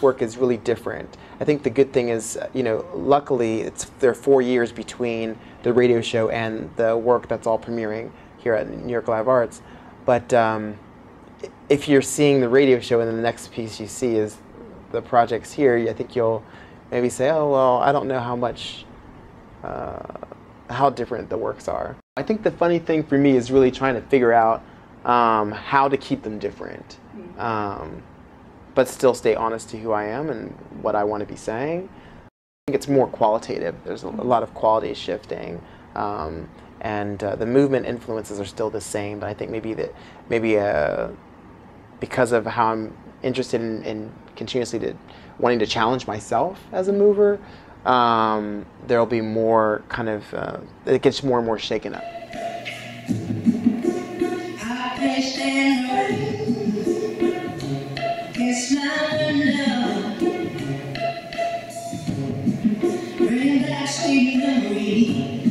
work is really different. I think the good thing is, you know, luckily it's there are four years between the radio show and the work that's all premiering here at New York Live Arts. But um, if you're seeing the radio show and then the next piece you see is the projects here, I think you'll maybe say, oh well, I don't know how much. Uh, how different the works are. I think the funny thing for me is really trying to figure out um, how to keep them different, um, but still stay honest to who I am and what I want to be saying. I think it's more qualitative. There's a lot of quality shifting. Um, and uh, the movement influences are still the same, but I think maybe that maybe uh, because of how I'm interested in, in continuously to, wanting to challenge myself as a mover, um, there'll be more kind of uh, it gets more and more shaken up. It's never now. Back sweet memories.